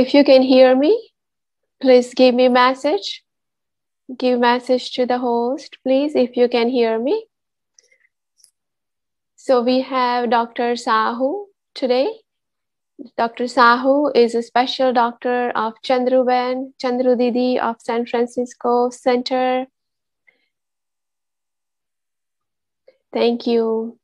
If you can hear me, please give me a message. Give message to the host, please, if you can hear me. So we have Dr. Sahu today. Dr. Sahu is a special doctor of Chandruben, Chandru Didi of San Francisco Center. Thank you.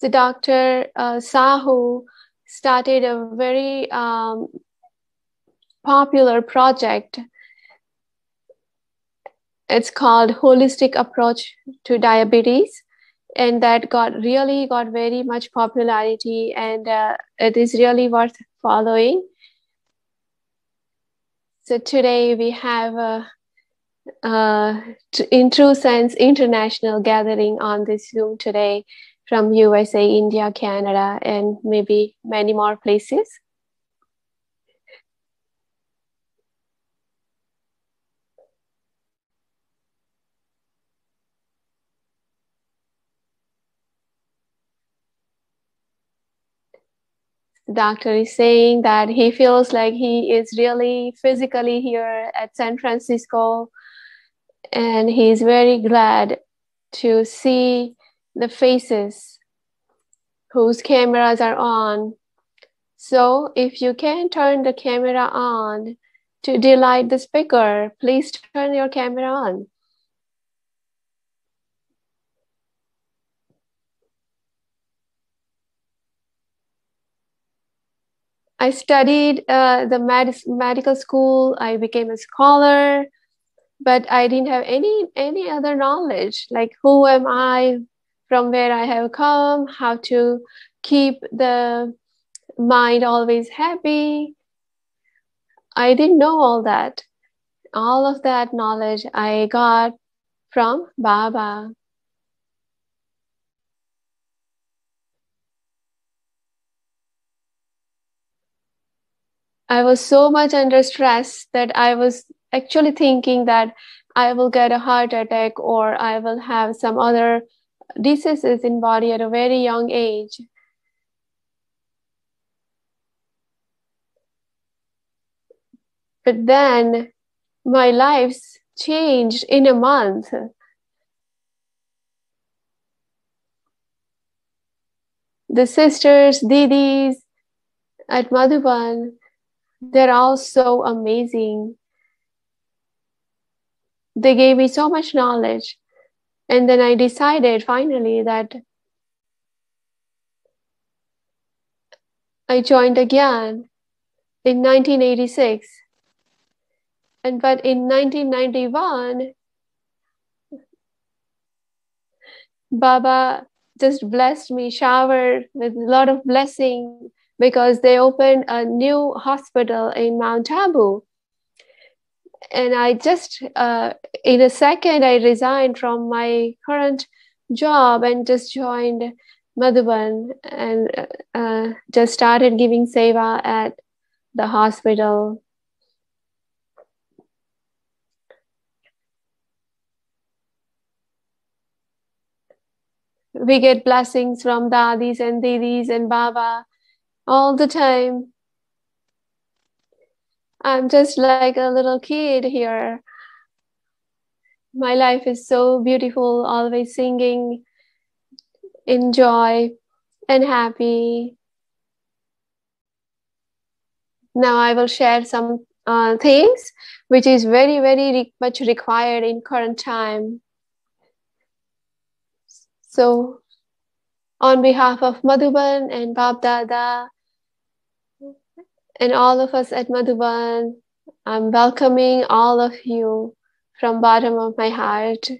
So Dr. Uh, Sahu started a very um, popular project. It's called Holistic Approach to Diabetes. And that got really got very much popularity, and uh, it is really worth following. So today we have a, a t- in true sense international gathering on this Zoom today from USA, India, Canada, and maybe many more places. The doctor is saying that he feels like he is really physically here at San Francisco and he's very glad to see the faces whose cameras are on. So if you can turn the camera on to delight the speaker, please turn your camera on. I studied uh, the med- medical school. I became a scholar, but I didn't have any any other knowledge. Like who am I, from where I have come, how to keep the mind always happy. I didn't know all that. All of that knowledge I got from Baba. I was so much under stress that I was actually thinking that I will get a heart attack or I will have some other diseases in body at a very young age. But then my life's changed in a month. The sisters, didis at Madhuban, they're all so amazing. They gave me so much knowledge. And then I decided finally that I joined again in 1986. And but in 1991, Baba just blessed me, showered with a lot of blessing because they opened a new hospital in Mount Abu. And I just, uh, in a second, I resigned from my current job and just joined Madhuban and uh, just started giving seva at the hospital. We get blessings from dadis and didis and Baba all the time. I'm just like a little kid here. My life is so beautiful, always singing in joy and happy. Now I will share some uh, things which is very, very re- much required in current time. So, on behalf of Madhuban and BapDada, and all of us at Madhuban, I'm welcoming all of you from bottom of my heart.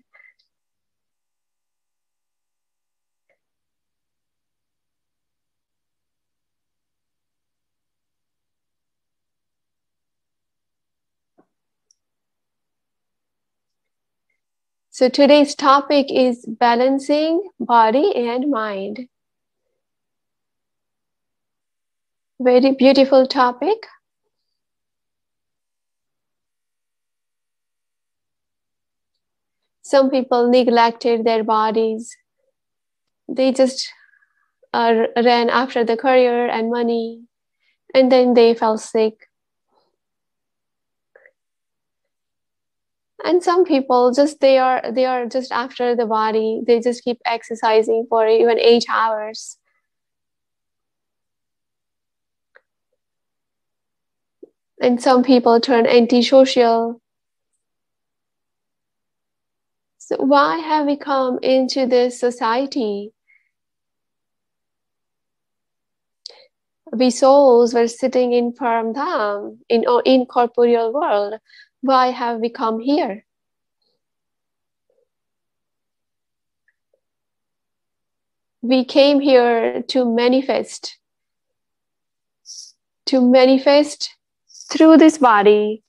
So today's topic is balancing body and mind. Very beautiful topic. Some people neglected their bodies. They just uh, ran after the career and money, and then they fell sick. And some people just they are they are just after the body. They just keep exercising for even eight hours. And some people turn antisocial. So why have we come into this society? We souls were sitting in Paramdham, in our incorporeal world. Why have we come here? We came here to manifest to manifest through this body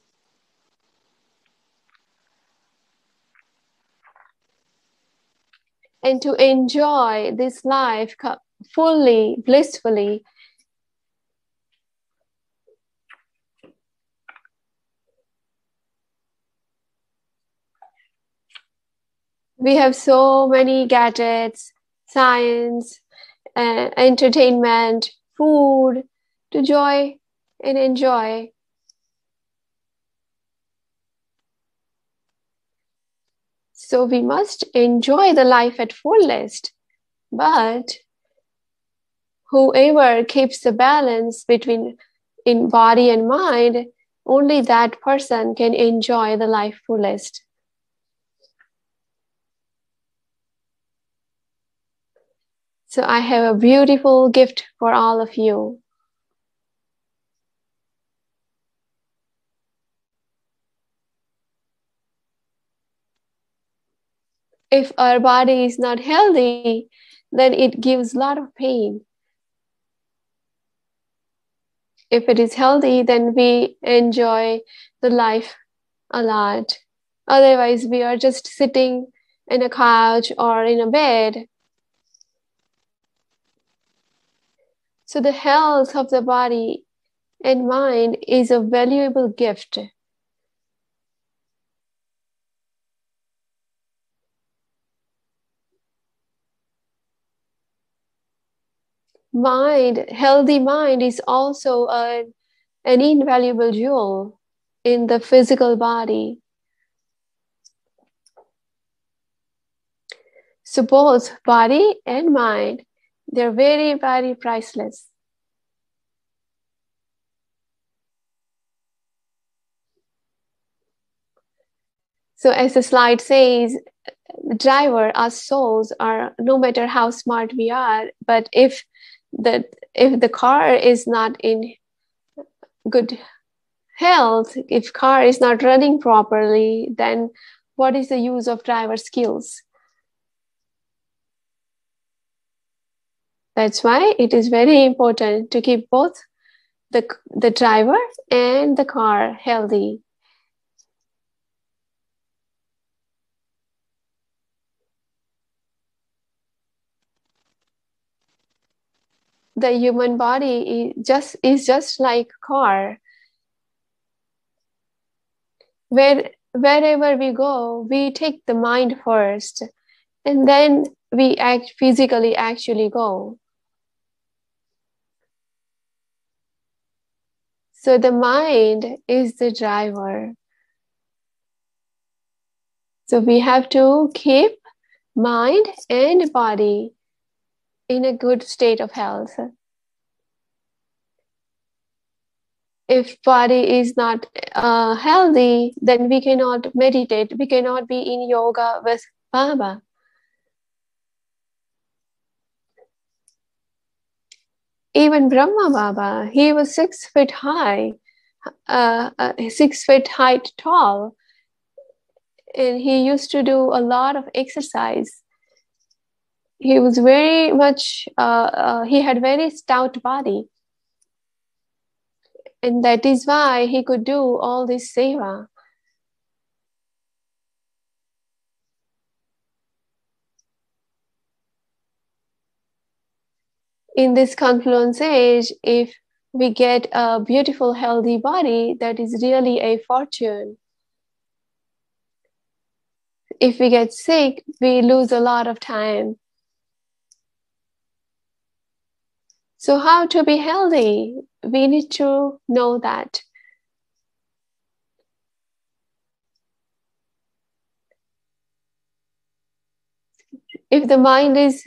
and to enjoy this life fully, blissfully. We have so many gadgets, science, uh, entertainment, food to joy and enjoy. So we must enjoy the life at fullest. But whoever keeps the balance between in body and mind, only that person can enjoy the life fullest. So I have a beautiful gift for all of you. If our body is not healthy, then it gives a lot of pain. If it is healthy, then we enjoy the life a lot. Otherwise, we are just sitting in a couch or in a bed So, the health of the body and mind is a valuable gift. Mind, healthy mind is also a, an invaluable jewel in the physical body. So, both body and mind they're very, very priceless. So, as the slide says, driver, our souls are no matter how smart we are, but if the if the car is not in good health, if car is not running properly, then what is the use of driver skills? That's why it is very important to keep both the, the driver and the car healthy. The human body is just is just like car. Where wherever we go, we take the mind first, and then we act physically actually go. So the mind is the driver. So we have to keep mind and body in a good state of health. If body is not uh, healthy, then we cannot meditate. We cannot be in yoga with Baba. even Brahma Baba, he was six feet high, uh, uh, six feet height tall, and he used to do a lot of exercise. He was very much, uh, uh he had very stout body, and that is why he could do all this seva. in this confluence age, if we get a beautiful, healthy body, that is really a fortune. If we get sick, we lose a lot of time. So, how to be healthy? We need to know that. If the mind is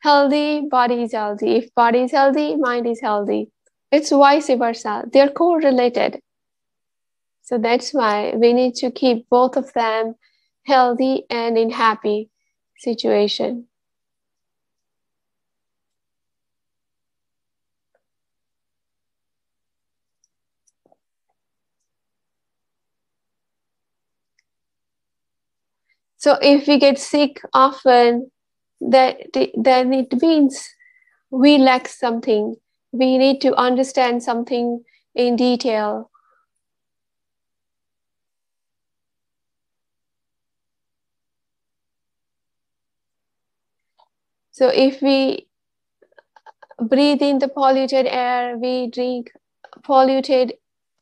healthy, body is healthy. If body is healthy, mind is healthy. It's vice versa. They're correlated. So that's why we need to keep both of them healthy and in happy situation. So if we get sick often, that then it means we lack something we need to understand something in detail. So if we breathe in the polluted air, we drink polluted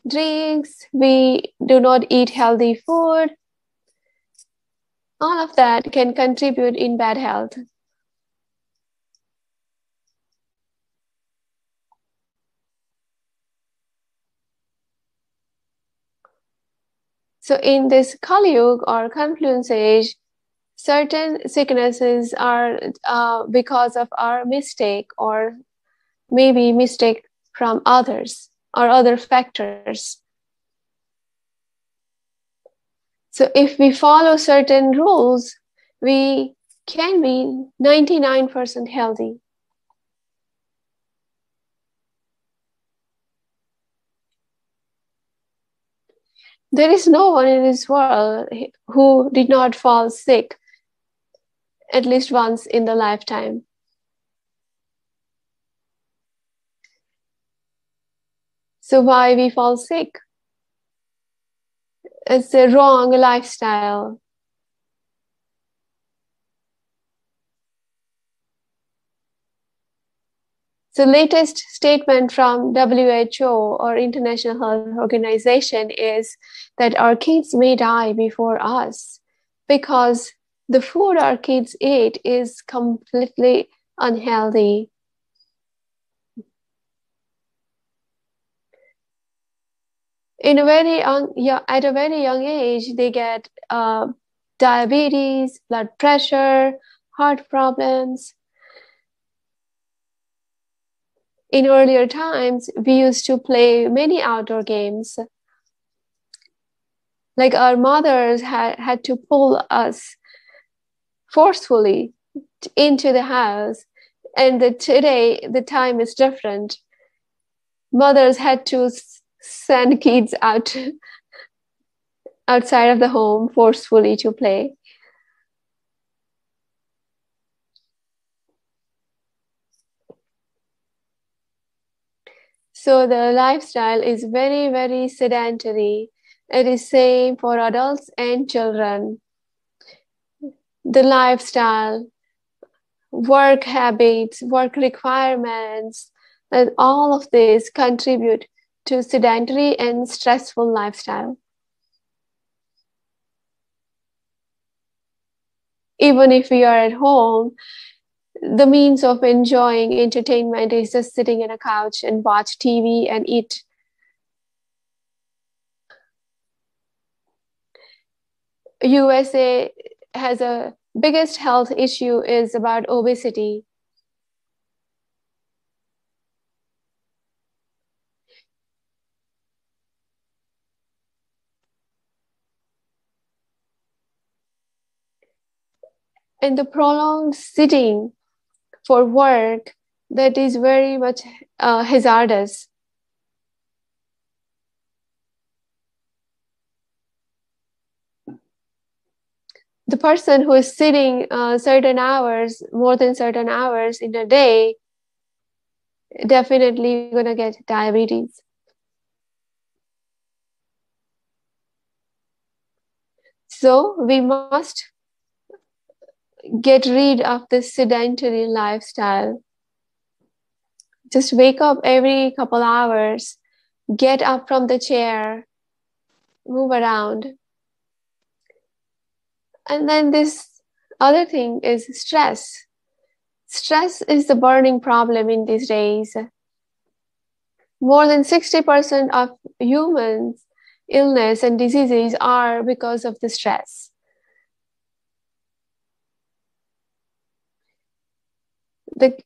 drinks, we do not eat healthy food, all of that can contribute in bad health. So in this Kali Yuga or confluence age, certain sicknesses are uh, because of our mistake or maybe mistake from others or other factors. So if we follow certain rules, we can be 99% healthy. There is no one in this world who did not fall sick at least once in the lifetime. So, why we fall sick? It's a wrong lifestyle. So latest statement from WHO or International Health Organization is that our kids may die before us because the food our kids eat is completely unhealthy. In a very young, yeah, at a very young age, they get uh, diabetes, blood pressure, heart problems, in earlier times, we used to play many outdoor games. Like our mothers had, had to pull us forcefully into the house. And the, today, the time is different. Mothers had to send kids out outside of the home forcefully to play. So the lifestyle is very, very sedentary. It is same for adults and children. The lifestyle, work habits, work requirements, and all of this contribute to sedentary and stressful lifestyle. Even if we are at home, the means of enjoying entertainment is just sitting in a couch and watch TV and eat. USA has a biggest health issue is about obesity. And the prolonged sitting for work that is very much uh, hazardous. The person who is sitting uh, certain hours, more than certain hours in a day, definitely gonna get diabetes. So we must get rid of this sedentary lifestyle. Just wake up every couple hours, get up from the chair, move around. And then this other thing is stress. Stress is the burning problem in these days. More than 60% of humans' illness and diseases are because of the stress. The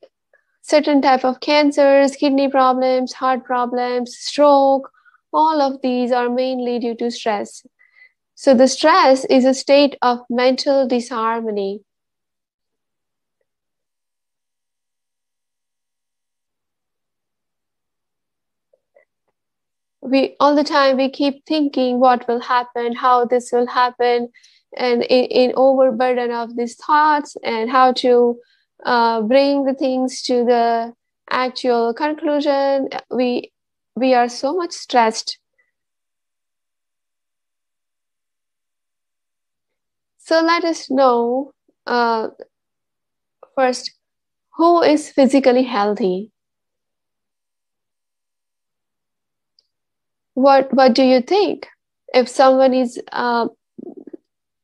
certain type of cancers, kidney problems, heart problems, stroke, all of these are mainly due to stress. So the stress is a state of mental disharmony. We all the time we keep thinking what will happen, how this will happen, and in, in overburden of these thoughts and how to uh, bring the things to the actual conclusion we we are so much stressed. So let us know uh, first who is physically healthy. What what do you think? If someone is uh,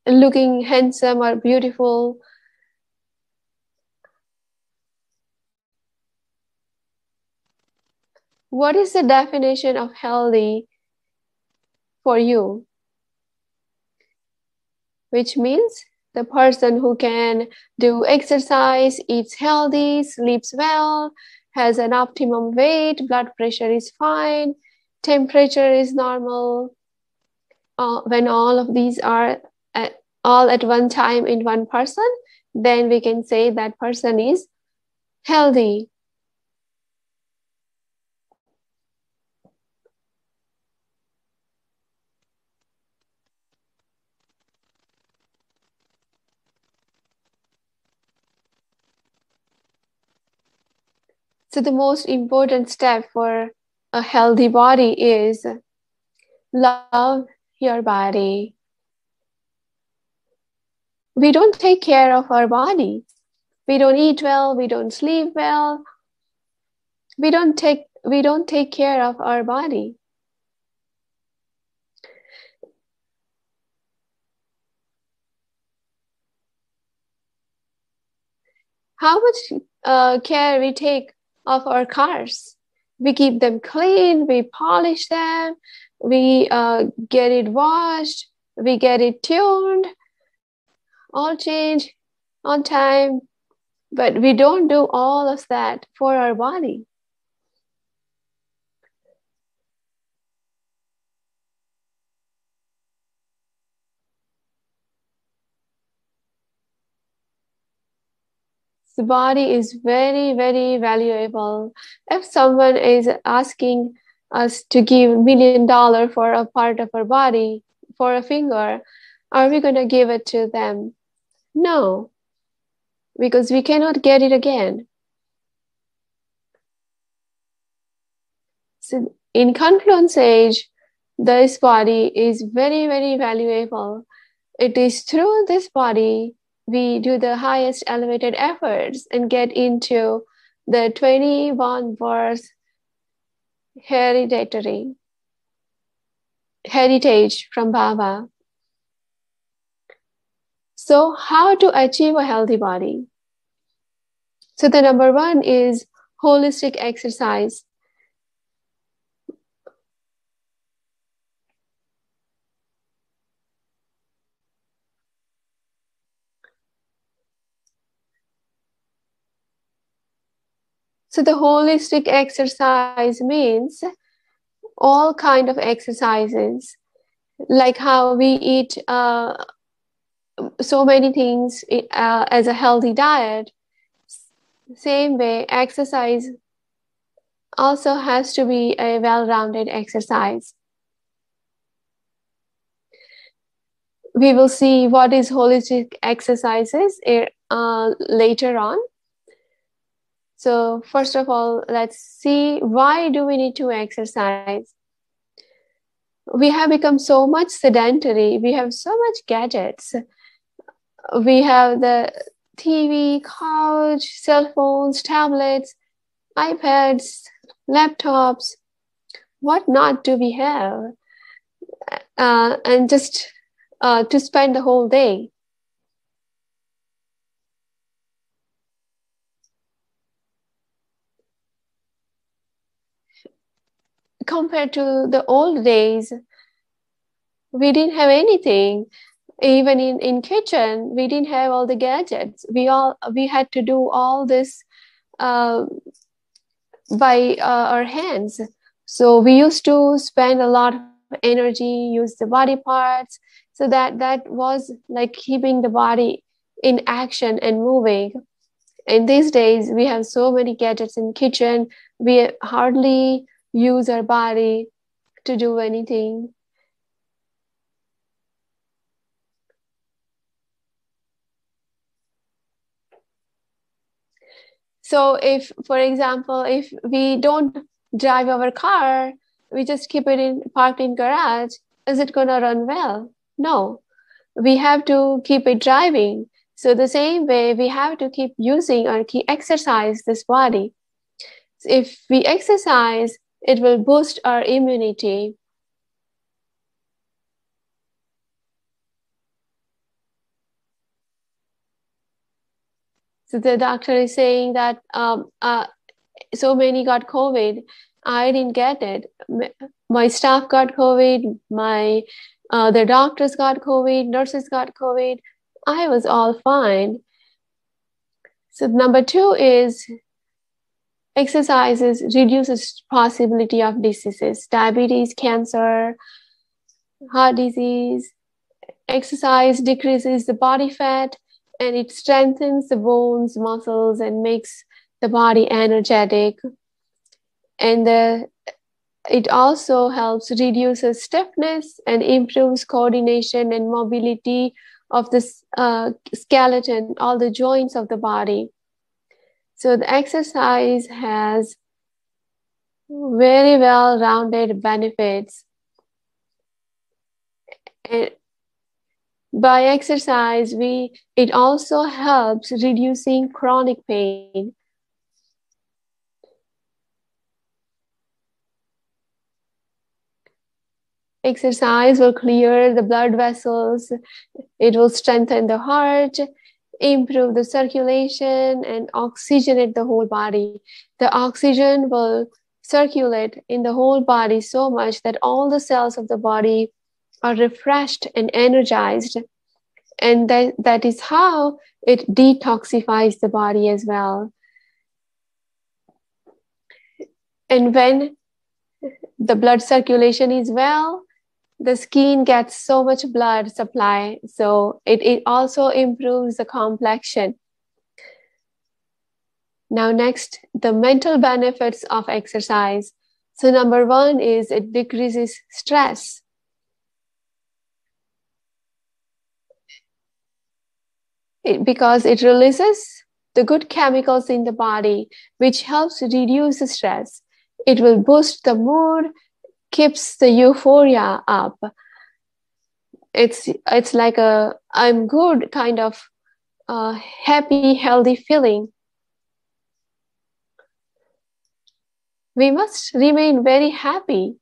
looking handsome or beautiful, what is the definition of healthy for you? Which means the person who can do exercise, eats healthy, sleeps well, has an optimum weight, blood pressure is fine, temperature is normal. Uh, when all of these are at, all at one time in one person, then we can say that person is healthy. So, the most important step for a healthy body is love your body. We don't take care of our body. We don't eat well, we don't sleep well. We don't take we don't take care of our body. How much uh, care we take of our cars. We keep them clean, we polish them, we uh, get it washed, we get it tuned, all change on time, but we don't do all of that for our body. The body is very very valuable. If someone is asking us to give million dollar for a part of our body for a finger are we going to give it to them? No because we cannot get it again. So in confluence age this body is very very valuable. It is through this body we do the highest elevated efforts and get into the 21 verse hereditary heritage from Baba. So, how to achieve a healthy body? So, the number one is holistic exercise. So the holistic exercise means all kind of exercises, like how we eat uh, so many things uh, as a healthy diet. Same way, exercise also has to be a well-rounded exercise. We will see what is holistic exercises uh, later on. So first of all, let's see why do we need to exercise? We have become so much sedentary. We have so much gadgets. We have the TV, couch, cell phones, tablets, iPads, laptops. What not do we have? Uh, and just uh, to spend the whole day. Compared to the old days we didn't have anything. Even in in kitchen we didn't have all the gadgets. We all we had to do all this uh, by uh, our hands. So we used to spend a lot of energy use the body parts. So that that was like keeping the body in action and moving. And these days we have so many gadgets in kitchen. We hardly use our body to do anything. So if, for example, if we don't drive our car, we just keep it in parked in garage, is it going to run well? No. We have to keep it driving. So the same way we have to keep using or keep exercise this body. If we exercise, it will boost our immunity. So the doctor is saying that um, uh, so many got COVID. I didn't get it. My staff got COVID. My uh, the doctors got COVID. Nurses got COVID. I was all fine. So number two is exercises reduces possibility of diseases, diabetes, cancer, heart disease. Exercise decreases the body fat and it strengthens the bones, muscles, and makes the body energetic. And the, it also helps reduces stiffness and improves coordination and mobility of the uh, skeleton, all the joints of the body. So the exercise has very well rounded benefits. And by exercise, we it also helps reducing chronic pain. Exercise will clear the blood vessels, it will strengthen the heart, improve the circulation, and oxygenate the whole body. The oxygen will circulate in the whole body so much that all the cells of the body are refreshed and energized. And that, that is how it detoxifies the body as well. And when the blood circulation is well, the skin gets so much blood supply so it, it also improves the complexion. Now next the mental benefits of exercise. So number one is it decreases stress. It, because it releases the good chemicals in the body which helps reduce the stress. It will boost the mood keeps the euphoria up. It's it's like a i'm good kind of uh, happy healthy feeling. We must remain very happy.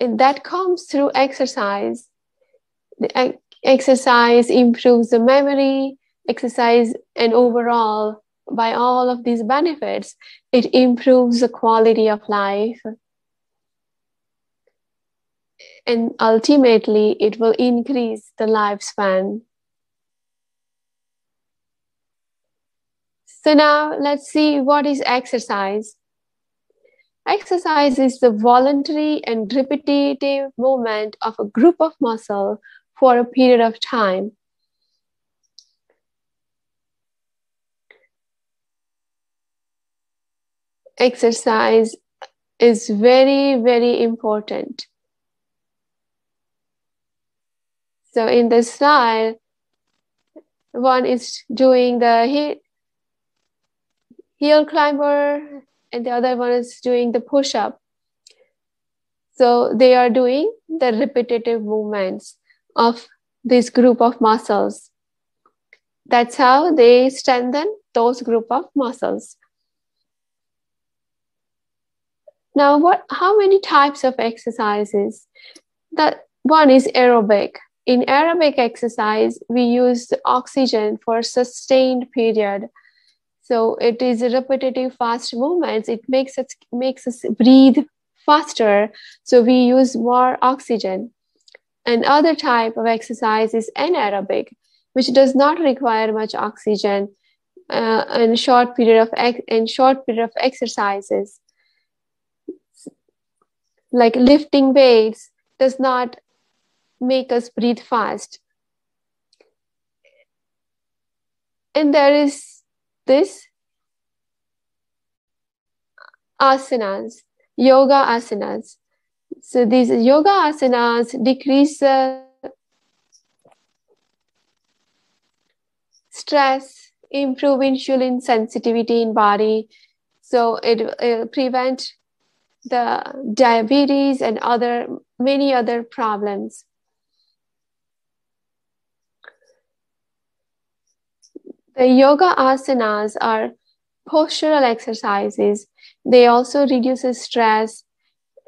And that comes through exercise. The exercise improves the memory exercise and overall by all of these benefits, it improves the quality of life. And ultimately, it will increase the lifespan. So, now let's see what is exercise. Exercise is the voluntary and repetitive movement of a group of muscle for a period of time exercise is very, very important. So in this slide, one is doing the hill climber and the other one is doing the push up. So they are doing the repetitive movements of this group of muscles. That's how they strengthen those group of muscles. Now, what? How many types of exercises? That one is aerobic. In aerobic exercise, we use oxygen for sustained period. So it is repetitive, fast movements. It makes us makes us breathe faster. So we use more oxygen. And other type of exercise is anaerobic, which does not require much oxygen uh, in short period of ex- in short period of exercises like lifting weights does not make us breathe fast. And there is this asanas, yoga asanas. So these yoga asanas decrease stress, improve insulin sensitivity in body. So it will prevent the diabetes and other many other problems. The yoga asanas are postural exercises. They also reduces stress.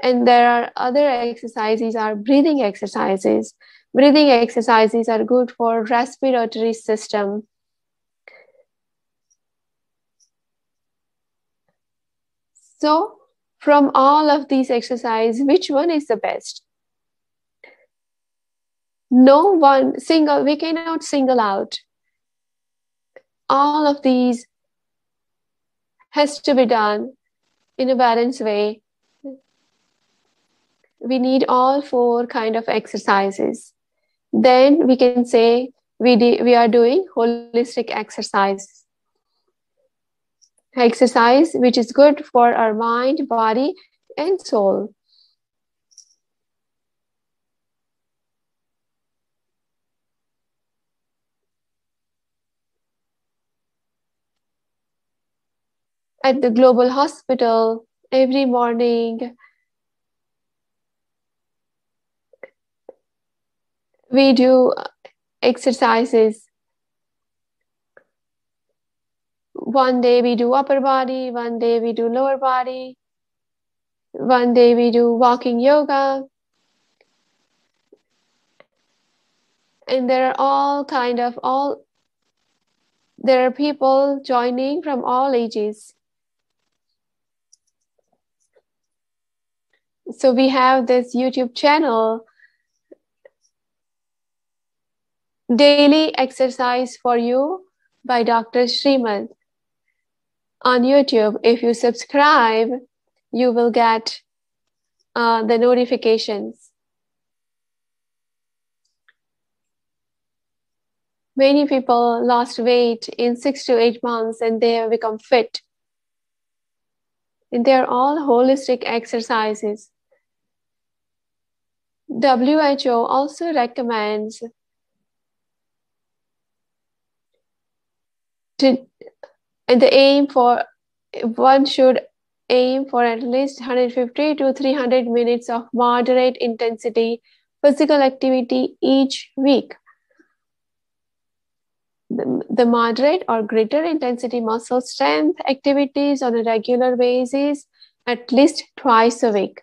And there are other exercises are breathing exercises. Breathing exercises are good for respiratory system. So from all of these exercises, which one is the best? No one single, we cannot single out. All of these has to be done in a balanced way. We need all four kind of exercises. Then we can say we, we are doing holistic exercise exercise which is good for our mind, body, and soul. At the global hospital, every morning, we do exercises one day we do upper body, one day we do lower body, one day we do walking yoga. And there are all kind of all there are people joining from all ages. So we have this YouTube channel daily exercise for you by Dr. Shrimant on YouTube, if you subscribe, you will get uh, the notifications. Many people lost weight in six to eight months and they have become fit. And they're all holistic exercises. WHO also recommends to the aim for one should aim for at least 150 to 300 minutes of moderate intensity physical activity each week. The, the, moderate or greater intensity muscle strength activities on a regular basis at least twice a week.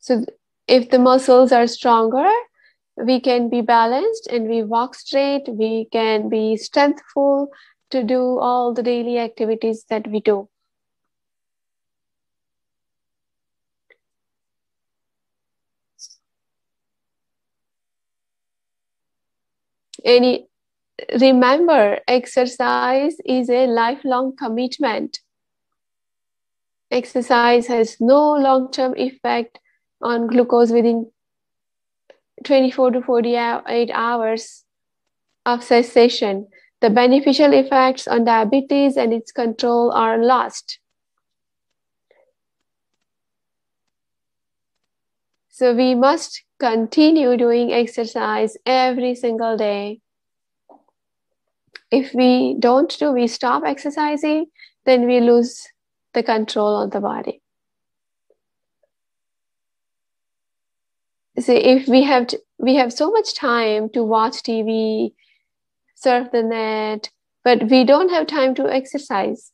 So, if the muscles are stronger, we can be balanced and we walk straight. We can be strengthful to do all the daily activities that we do. Any remember exercise is a lifelong commitment. Exercise has no long term effect on glucose within 24 to 48 hours of cessation, the beneficial effects on diabetes and its control are lost. So we must continue doing exercise every single day. If we don't do, we stop exercising, then we lose the control of the body. See if we have we have so much time to watch tv surf the net but we don't have time to exercise.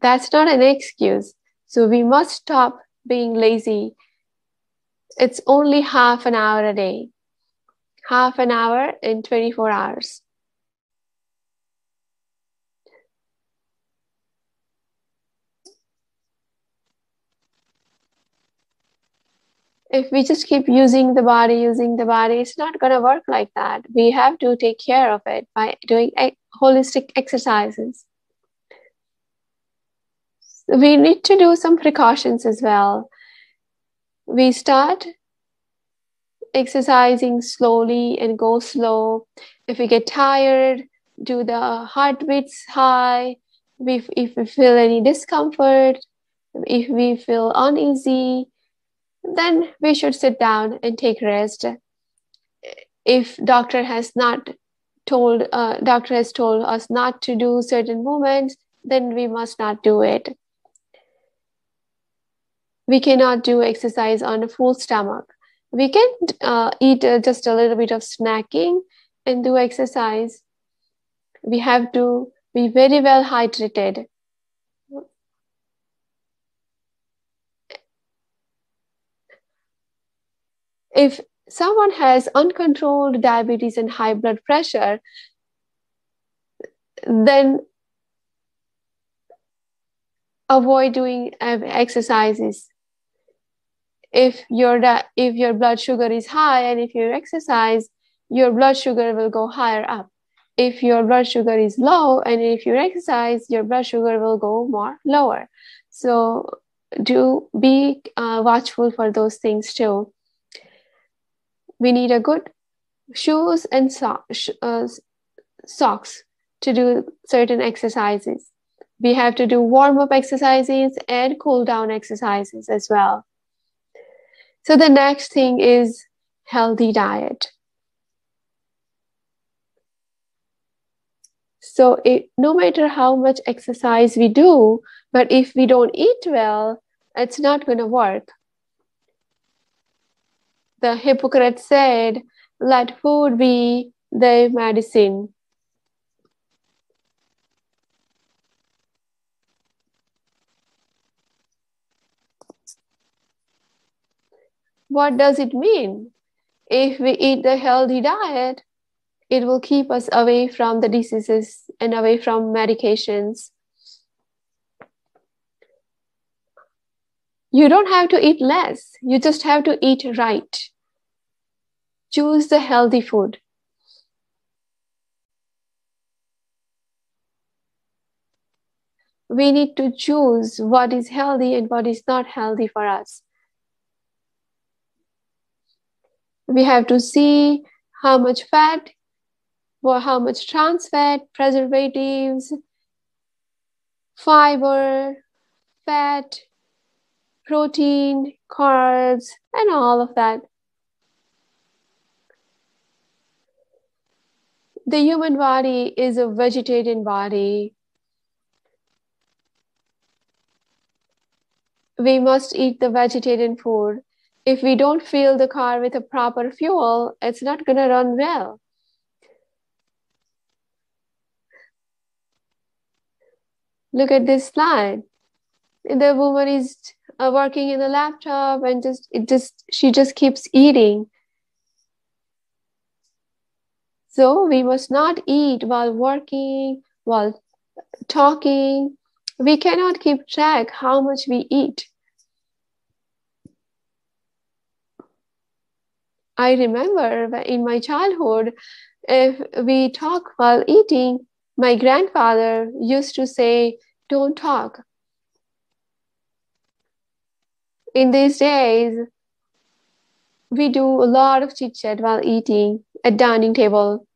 That's not an excuse. So we must stop being lazy. It's only half an hour a day. Half an hour in 24 hours if we just keep using the body, using the body, it's not going to work like that. We have to take care of it by doing holistic exercises. We need to do some precautions as well. We start exercising slowly and go slow. If we get tired, do the heartbeats high. If, if we feel any discomfort, if we feel uneasy, then we should sit down and take rest. If doctor has not told uh, doctor has told us not to do certain movements then we must not do it. We cannot do exercise on a full stomach. We can uh, eat uh, just a little bit of snacking and do exercise. We have to be very well hydrated if someone has uncontrolled diabetes and high blood pressure, then avoid doing exercises. If your if your blood sugar is high and if you exercise, your blood sugar will go higher up. If your blood sugar is low and if you exercise, your blood sugar will go more lower. So do be uh, watchful for those things too we need a good shoes and so- uh, socks to do certain exercises. We have to do warm up exercises and cool down exercises as well. So, the next thing is healthy diet. So, it, no matter how much exercise we do, but if we don't eat well, it's not going to work the Hippocrates said, let food be the medicine. What does it mean? If we eat the healthy diet, it will keep us away from the diseases and away from medications. You don't have to eat less, you just have to eat right. Choose the healthy food. We need to choose what is healthy and what is not healthy for us. We have to see how much fat, or how much trans fat, preservatives, fiber, fat, protein, carbs, and all of that. The human body is a vegetarian body. We must eat the vegetarian food. If we don't fill the car with a proper fuel, it's not going to run well. Look at this slide. The woman is uh, working in the laptop and just it just she just keeps eating. So we must not eat while working while talking. We cannot keep track how much we eat. I remember in my childhood if we talk while eating my grandfather used to say don't talk in these days, we do a lot of chit chat while eating at dining table.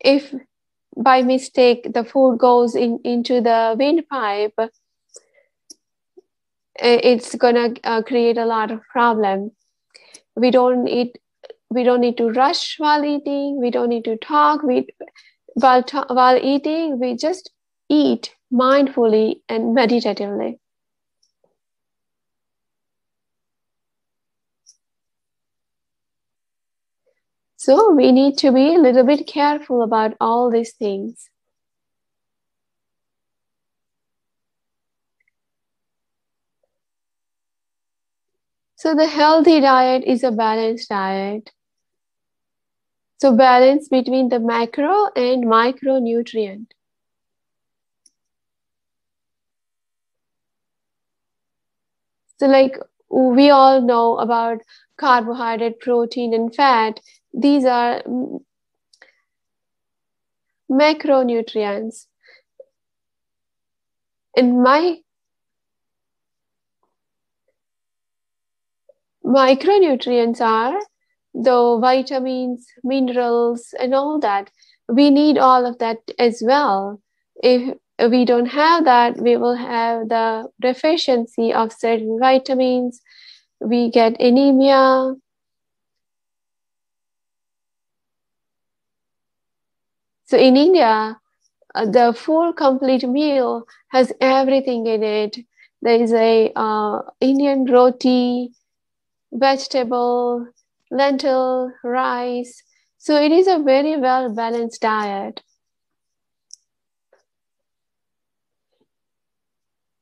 If by mistake the food goes in, into the windpipe, it's gonna uh, create a lot of problem we don't eat we don't need to rush while eating. We don't need to talk. We while ta- while eating we just eat mindfully and meditatively. So we need to be a little bit careful about all these things So the healthy diet is a balanced diet. So balance between the macro and micronutrient. So like we all know about carbohydrate, protein, and fat. These are macronutrients. In my micronutrients are the vitamins, minerals, and all that. We need all of that as well. If we don't have that, we will have the deficiency of certain vitamins. We get anemia. So in India, uh, the full complete meal has everything in it. There is a uh, Indian roti, vegetable, lentil, rice. So it is a very well balanced diet.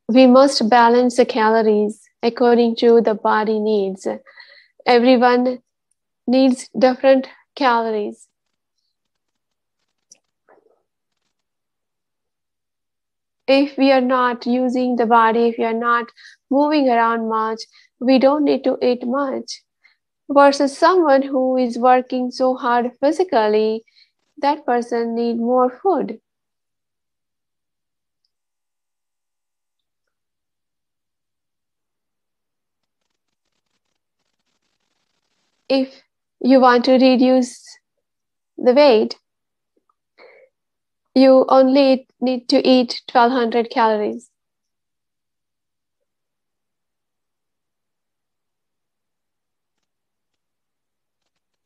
We must balance the calories according to the body needs. Everyone needs different calories. If we are not using the body, if we are not moving around much, we don't need to eat much. Versus someone who is working so hard physically that person need more food. If you want to reduce the weight you only need to eat 1200 calories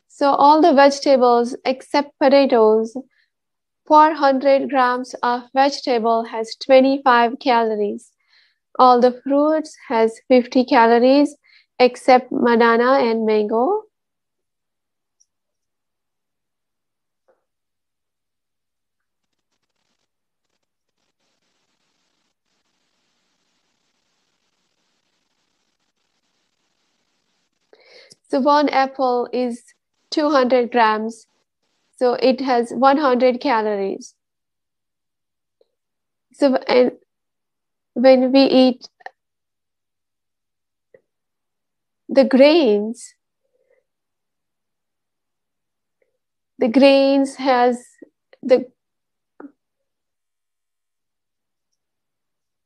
So all the vegetables except potatoes, 400 grams of vegetable has 25 calories. All the fruits has 50 calories except banana and mango. So one apple is 200 grams. So it has 100 calories. So and when we eat the grains, the grains has the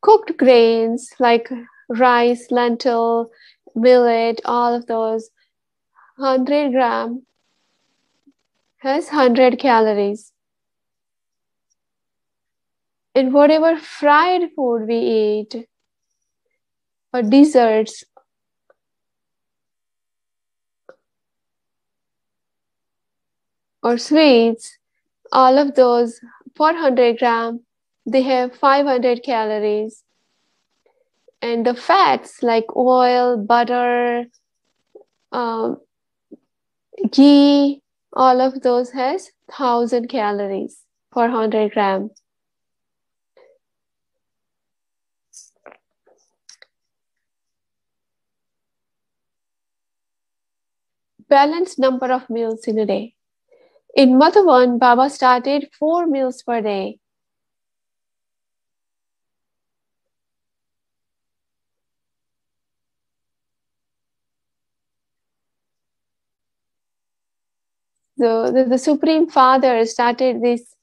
cooked grains like rice, lentil, millet, all of those, 100 gram has 100 calories. And whatever fried food we eat, or desserts, or sweets, all of those 400 gram, they have 500 calories. And the fats like oil, butter, um, ghee, all of those has 1000 calories per 100 gram. Balanced number of meals in a day. In Madhuban, Baba started four meals per day. So the, the Supreme Father started this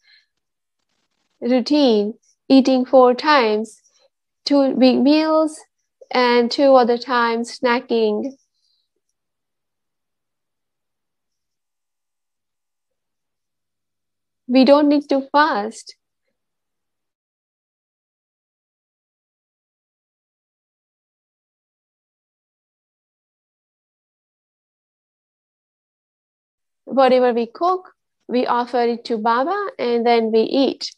routine, eating four times, two big meals and two other times snacking. We don't need to fast. Whatever we cook, we offer it to Baba and then we eat.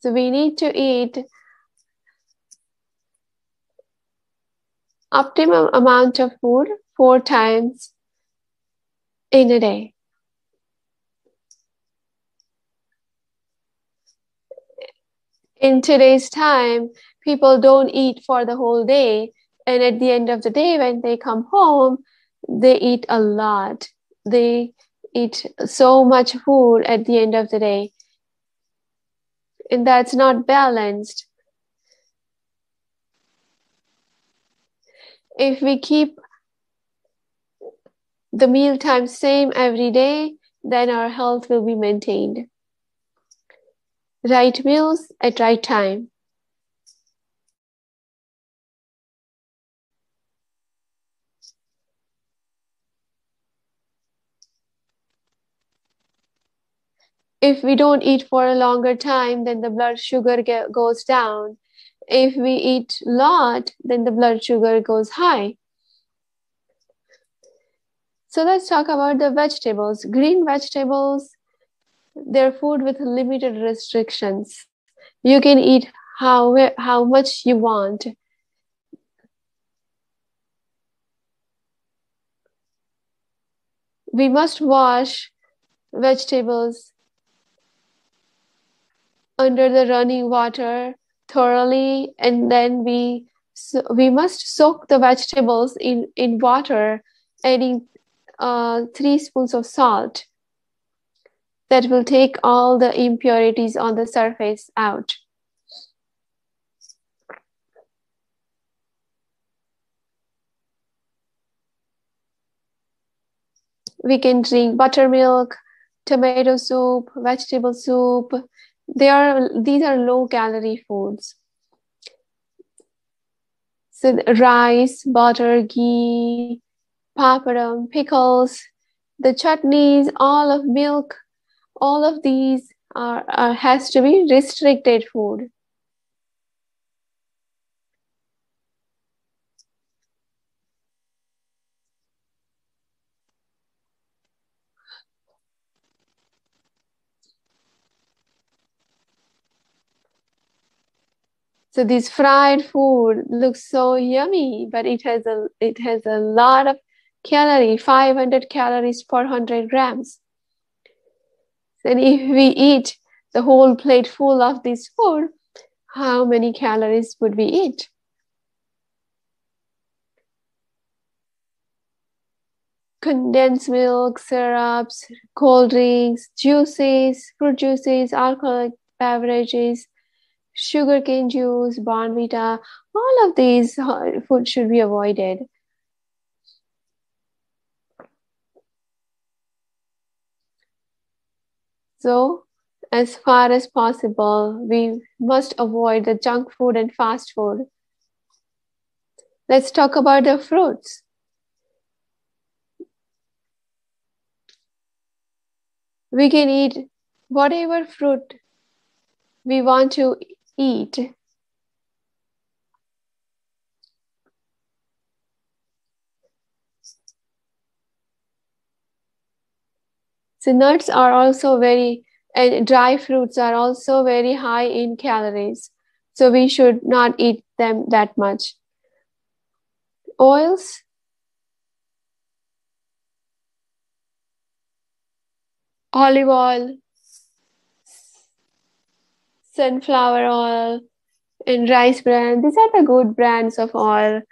So we need to eat optimum amount of food four times in a day. In today's time, people don't eat for the whole day and at the end of the day when they come home they eat a lot. They eat so much food at the end of the day. And that's not balanced. If we keep the meal time same every day then our health will be maintained. Right meals at right time if we don't eat for a longer time, then the blood sugar ge- goes down. If we eat lot, then the blood sugar goes high. So let's talk about the vegetables. Green vegetables, they're food with limited restrictions. You can eat how, how much you want. We must wash vegetables under the running water thoroughly and then we so we must soak the vegetables in in water adding uh, three spoons of salt. That will take all the impurities on the surface out. We can drink buttermilk tomato soup vegetable soup they are these are low calorie foods. So rice butter ghee papadum pickles the chutneys all of milk all of these are, are has to be restricted food So this fried food looks so yummy, but it has a it has a lot of calorie, 500 calories per 100 grams. And if we eat the whole plate full of this food, how many calories would we eat? Condensed milk, syrups, cold drinks, juices, fruit juices, alcoholic beverages, sugarcane juice, Bournvita, all of these uh, food should be avoided. So, as far as possible, we must avoid the junk food and fast food. Let's talk about the fruits. We can eat whatever fruit we want to eat. So nuts are also very, and dry fruits are also very high in calories. So we should not eat them that much. Oils. Olive oil, sunflower oil, and rice bran. These are the good brands of oil.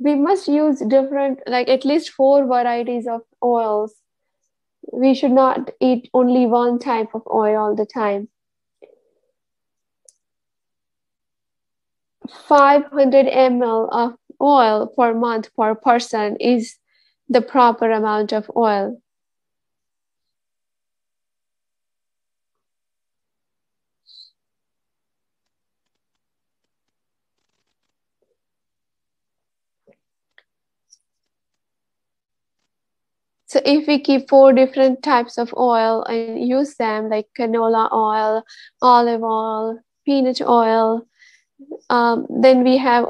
We must use different, like at least four varieties of oils. We should not eat only one type of oil all the time. 500 ml of oil per month per person is the proper amount of oil. So if we keep four different types of oil and use them like canola oil, olive oil, peanut oil, um, then we have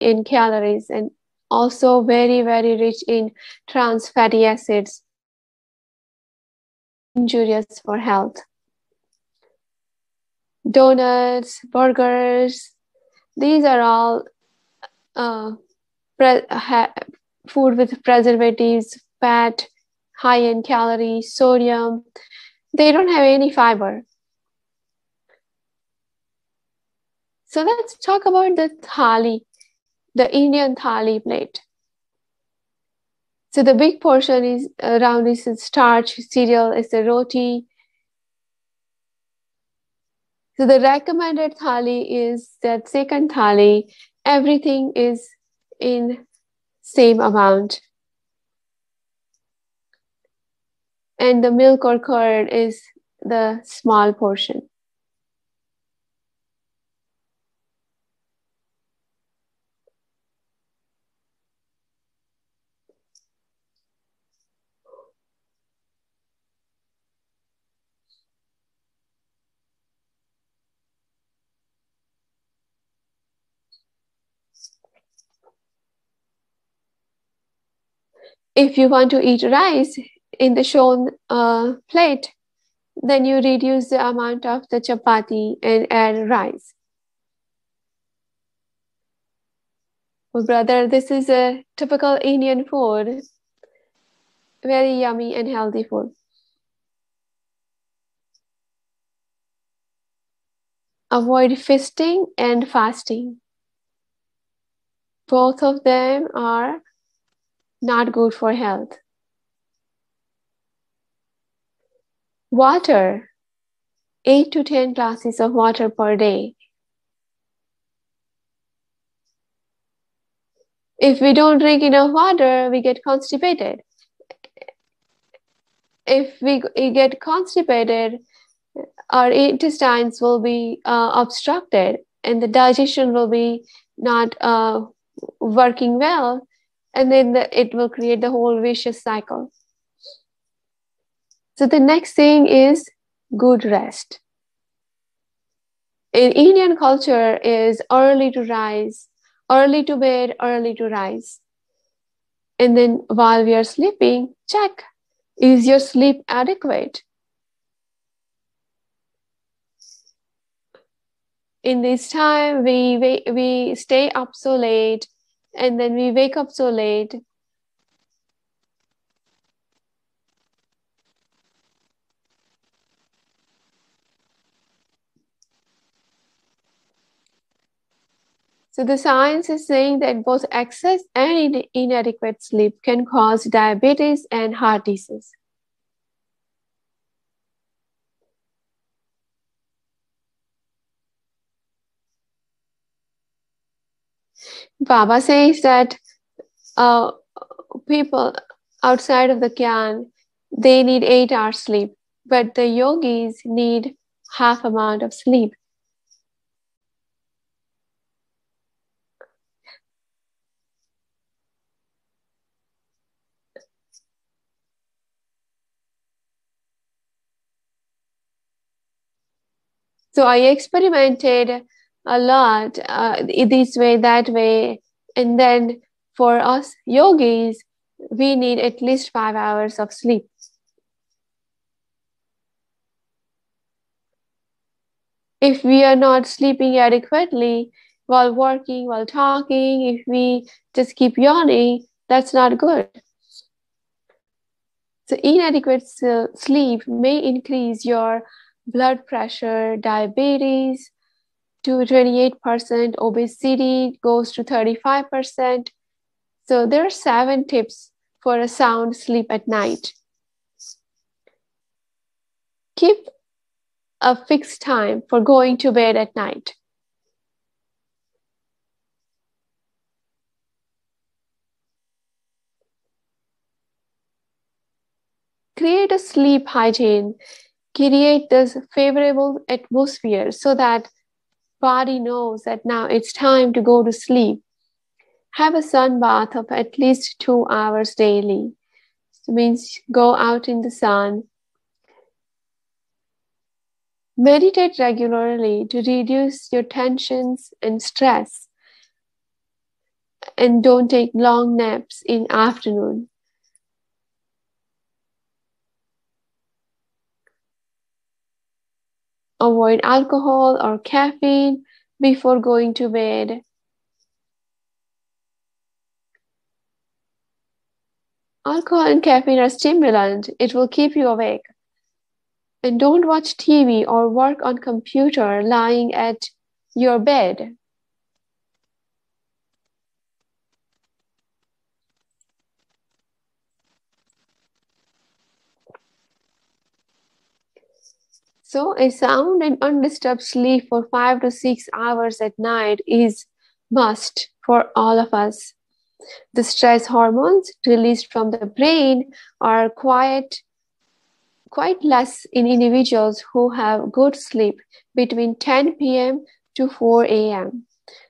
in calories and also very very rich in trans fatty acids injurious for health. Donuts burgers these are all uh, food with preservatives fat high in calories sodium. They don't have any fiber. So let's talk about the thali the Indian thali plate. So the big portion is around is starch, cereal is the roti. So the recommended thali is that second thali, everything is in same amount. and the milk or curd is the small portion. If you want to eat rice in the shown uh, plate, then you reduce the amount of the chapati and add rice. Well, brother, this is a typical Indian food. Very yummy and healthy food. Avoid feasting and fasting. Both of them are not good for health. Water, 8 to 10 glasses of water per day. If we don't drink enough water, we get constipated. If we get constipated, our intestines will be uh, obstructed and the digestion will be not uh, working well and then the, it will create the whole vicious cycle. So the next thing is good rest. In indian culture is early to rise early to bed early to rise. And then while we are sleeping check is your sleep adequate? In this time we, we we stay up so late and then we wake up so late So the science is saying that both excess and inadequate sleep can cause diabetes and heart disease. Baba says that uh, people outside of the Gyan, they need eight hours sleep, but the yogis need half amount of sleep. So I experimented a lot uh, this way, that way. And then for us yogis, we need at least five hours of sleep. If we are not sleeping adequately while working, while talking, if we just keep yawning, that's not good. So, inadequate sleep may increase your blood pressure, diabetes, to 28%, obesity goes to 35%. So there are seven tips for a sound sleep at night. Keep a fixed time for going to bed at night. Create a sleep hygiene. Create this favorable atmosphere so that body knows that now it's time to go to sleep. Have a sun bath of at least two hours daily. Means go out in the sun. Meditate regularly to reduce your tensions and stress. And don't take long naps in afternoon. Avoid alcohol or caffeine before going to bed. Alcohol and caffeine are stimulant. It will keep you awake. And don't watch TV or work on computer lying at your bed. So, a sound and undisturbed sleep for five to six hours at night is must for all of us. The stress hormones released from the brain are quite quite less in individuals who have good sleep between 10 p.m. to 4 a.m.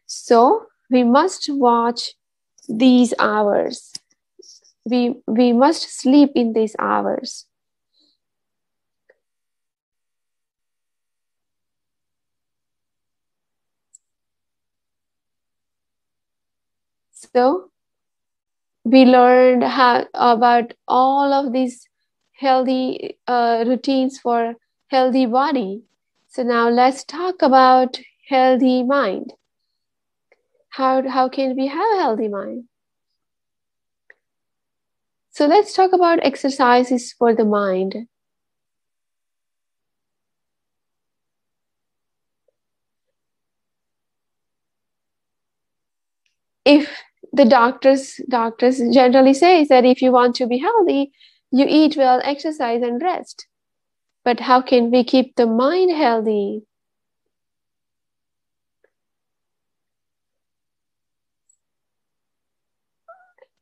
So we must watch these hours. We, we must sleep in these hours. So we learned how about all of these healthy uh, routines for healthy body. So now let's talk about healthy mind. How, how can we have a healthy mind? So let's talk about exercises for the mind. If the doctors doctors generally say that if you want to be healthy, you eat well, exercise, and rest. But how can we keep the mind healthy?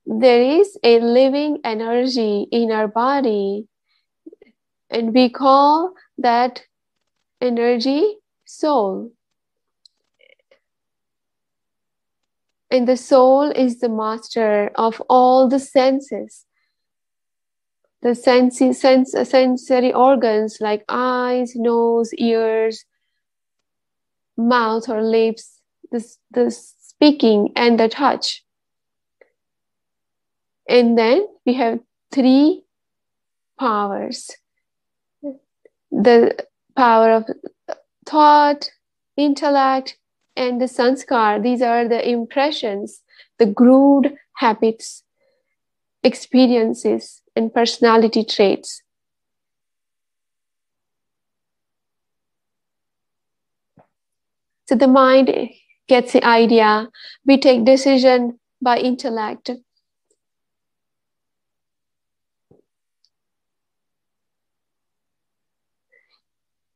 There is a living energy in our body, and we call that energy soul. And the soul is the master of all the senses. The sensi- sense, sensory organs like eyes, nose, ears, mouth or lips, the, the speaking and the touch. And then we have three powers the power of thought, intellect, and the sanskar. These are the impressions, the groomed habits, experiences, and personality traits. So the mind gets the idea. We take decision by intellect.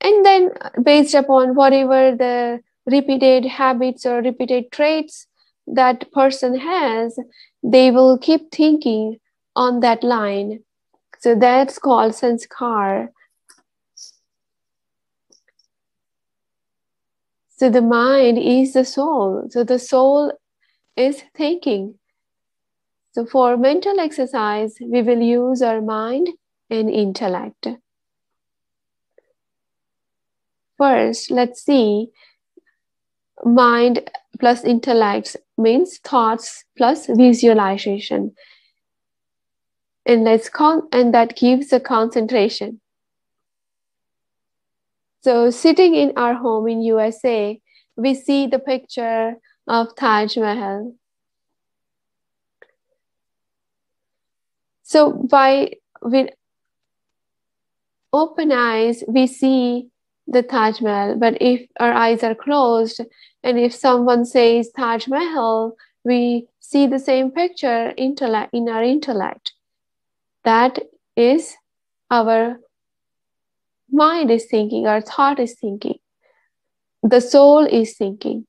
And then, based upon whatever the repeated habits or repeated traits that person has, they will keep thinking on that line. So that's called sanskar. So the mind is the soul. So the soul is thinking. So for mental exercise, we will use our mind and intellect. First, let's see mind plus intellect means thoughts plus visualization. And let's con and that gives a concentration. So sitting in our home in usa we see the picture of taj mahal. So by with open eyes we see the taj mahal but if our eyes are closed and if someone says taj mahal we see the same picture intellect in our intellect. That is our mind is thinking our thought is thinking. The soul is thinking.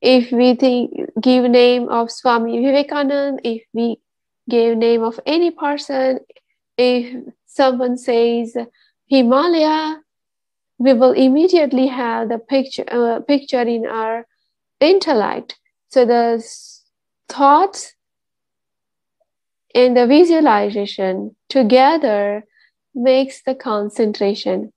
If we think give name of swami Vivekananda, if we give name of any person if someone says himalaya we will immediately have the picture uh, picture in our intellect so the thoughts and the visualization together makes the concentration.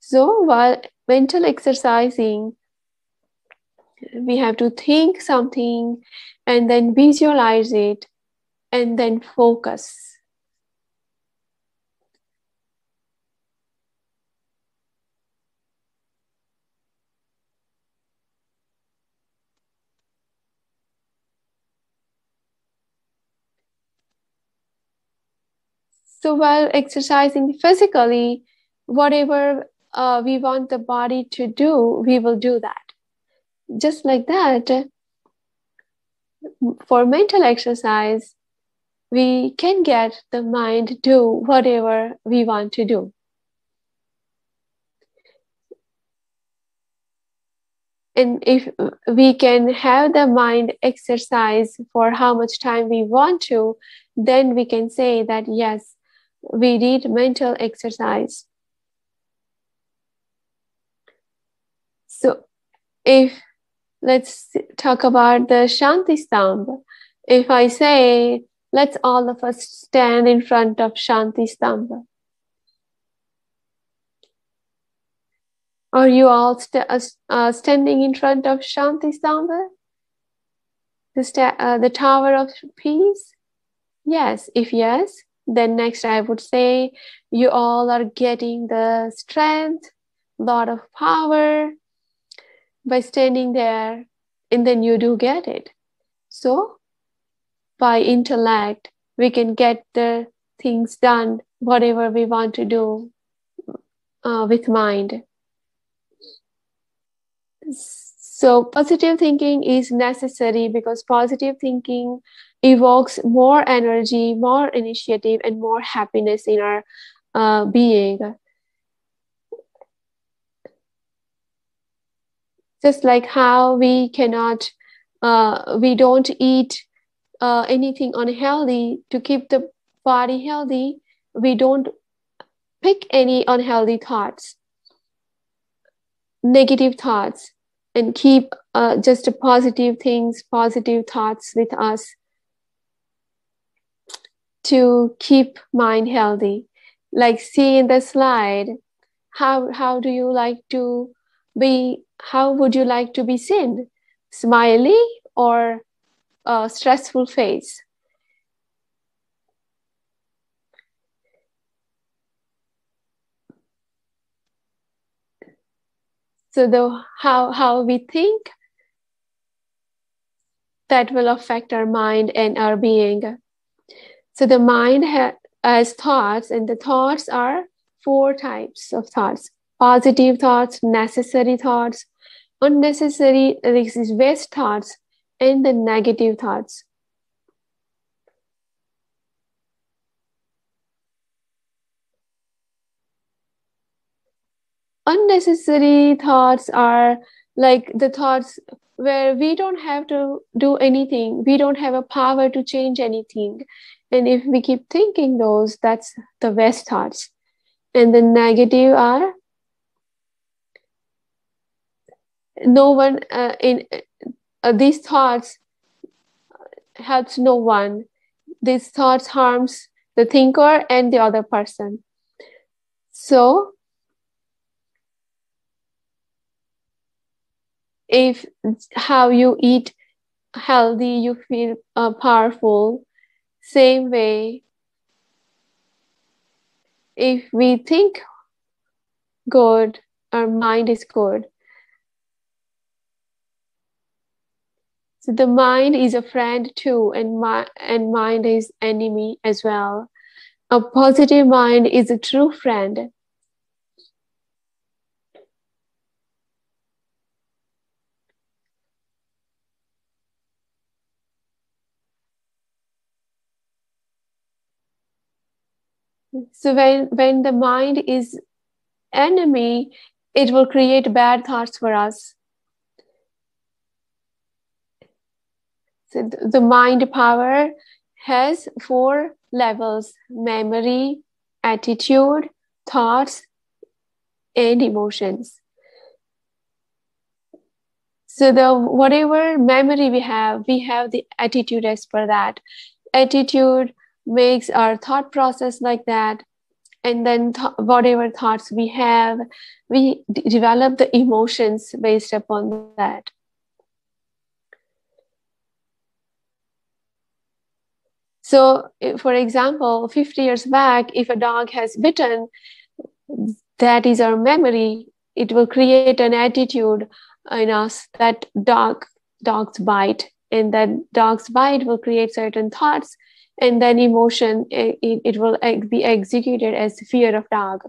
So while mental exercising, we have to think something and then visualize it and then focus. So while exercising physically, whatever uh, we want the body to do, we will do that. Just like that, for mental exercise, we can get the mind do whatever we want to do. and if we can have the mind exercise for how much time we want to then we can say that yes we did mental exercise so if let's talk about the shanti stambha if i say let's all of us stand in front of shanti stambha Are you all st- uh, uh, standing in front of Shanti Stambha? The, sta- uh, the Tower of Peace? Yes. If yes, then next I would say you all are getting the strength, lot of power by standing there, and then you do get it. So, by intellect, we can get the things done, whatever we want to do uh, with mind. So, positive thinking is necessary because positive thinking evokes more energy, more initiative, and more happiness in our uh, being. Just like how we cannot, uh, we don't eat uh, anything unhealthy to keep the body healthy, we don't pick any unhealthy thoughts negative thoughts and keep uh, just positive things, positive thoughts with us to keep mind healthy. Like see in the slide, how how do you like to be? How would you like to be seen? Smiley or a stressful face? so the how how we think that will affect our mind and our being so the mind ha- has thoughts and the thoughts are four types of thoughts positive thoughts necessary thoughts unnecessary waste thoughts and the negative thoughts. Unnecessary thoughts are like the thoughts where we don't have to do anything. We don't have a power to change anything. And if we keep thinking those that's the best thoughts. And the negative are no one uh, in uh, these thoughts helps no one. These thoughts harms the thinker and the other person. So if how you eat healthy you feel uh, powerful. Same way if we think good our mind is good so the mind is a friend too and my and mind is enemy as well. A positive mind is a true friend. So when when the mind is enemy it will create bad thoughts for us so the mind power has four levels memory attitude thoughts and emotions. So the whatever memory we have we have the attitude as per that. Attitude makes our thought process like that and then th- whatever thoughts we have we d- develop the emotions based upon that so for example 50 years back if a dog has bitten that is our memory. It will create an attitude in us that dog dogs bite and that dog's bite will create certain thoughts and then emotion eh, it, it will be executed as fear of dog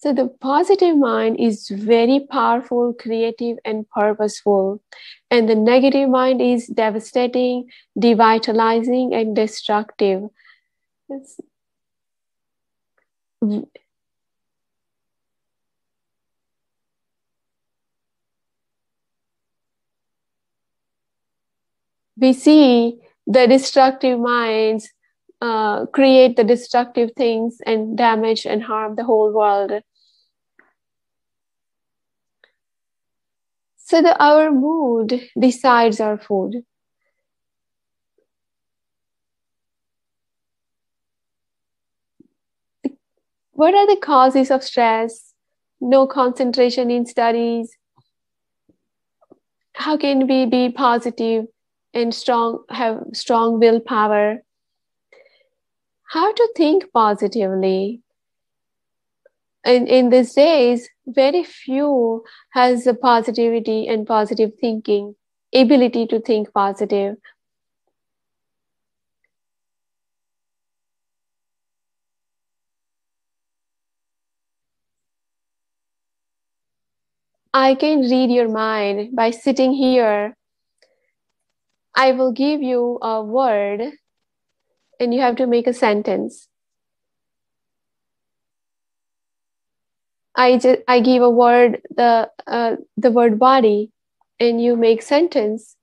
so, the positive mind is very powerful, creative, and purposeful. And the negative mind is devastating, devitalizing, and destructive. It's... we see the destructive minds uh, create the destructive things and damage and harm the whole world. So the, our mood decides our food. What are the causes of stress? No concentration in studies. How can we be positive and strong, have strong willpower? How to think positively? in, in these days, very few has a positivity and positive thinking, ability to think positive. I can read your mind by sitting here. I will give you a word and you have to make a sentence. I just I give a word the uh, the word body, and you make sentence.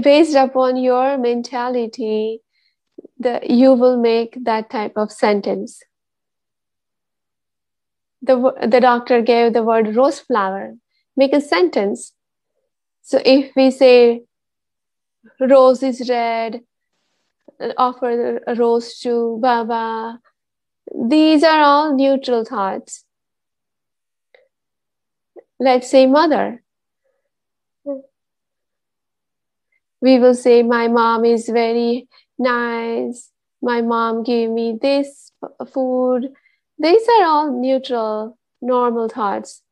Based upon your mentality, the you will make that type of sentence. The the doctor gave the word rose flower. Make a sentence. So if we say rose is red, offer a rose to Baba. These are all neutral thoughts. Let's say mother. We will say, My mom is very nice. My mom gave me this food. These are all neutral, normal thoughts.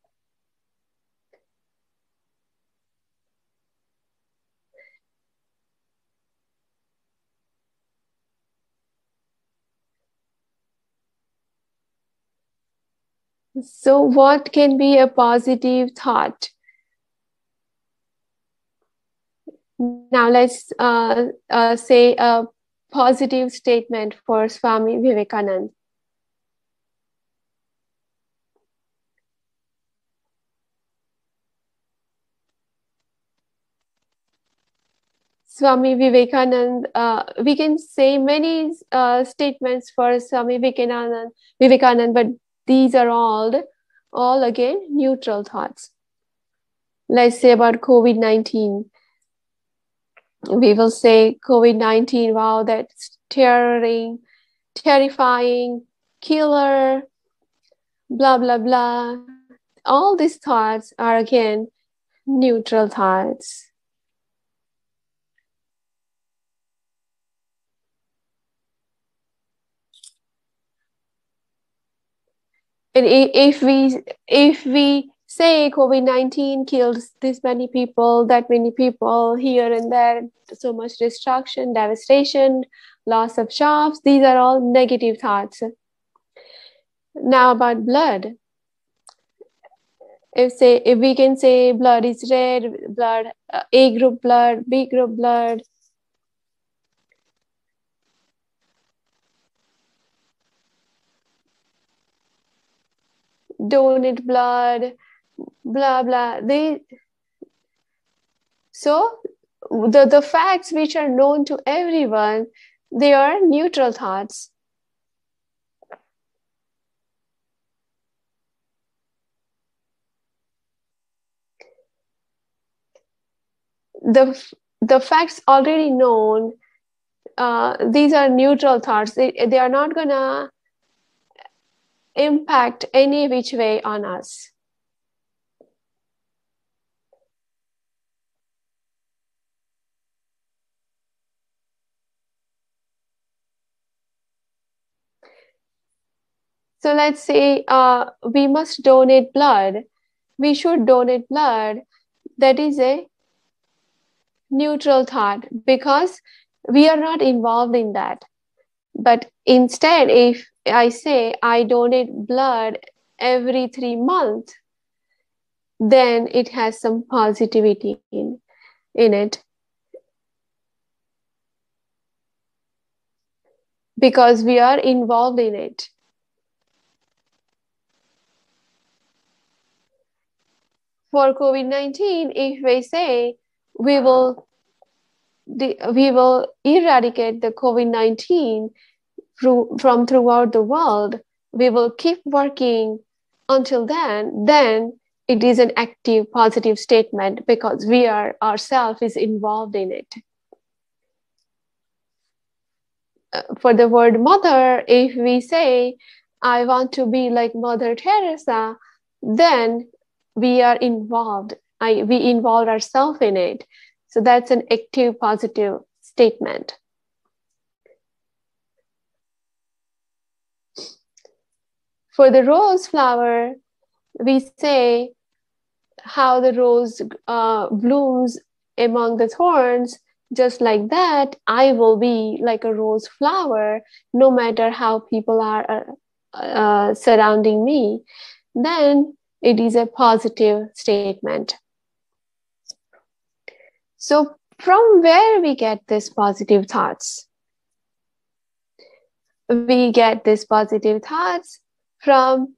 So, what can be a positive thought? Now, let's uh, uh, say a positive statement for Swami Vivekananda. Swami Vivekananda, uh, we can say many uh, statements for Swami Vivekananda, Vivekananda, but these are all, all again neutral thoughts. Let's say about COVID 19. We will say COVID 19, wow, that's terroring, terrifying, killer, blah, blah, blah. All these thoughts are again neutral thoughts. And if we if we say covid-19 kills this many people that many people here and there so much destruction devastation loss of jobs these are all negative thoughts. Now about blood. If say if we can say blood is red blood uh, a group blood b group blood donate blood, blah blah. They so the, the facts which are known to everyone, they are neutral thoughts. The, the facts already known, uh, these are neutral thoughts. They, they are not gonna impact any which way on us. So let's say uh, we must donate blood. We should donate blood. That is a neutral thought because we are not involved in that. But instead, if I say I donate blood every three months, then it has some positivity in, in it. Because we are involved in it. for COVID 19, if we say we will, we will eradicate the COVID 19 from throughout the world, we will keep working until then, then it is an active positive statement because we are ourselves is involved in it. Uh, for the word mother, if we say, I want to be like Mother Teresa, then we are involved. I, we involve ourselves in it. So that's an active positive statement. For the rose flower, we say how the rose uh, blooms among the thorns. Just like that, I will be like a rose flower, no matter how people are uh, uh, surrounding me. Then it is a positive statement. So, from where we get these positive thoughts? We get these positive thoughts from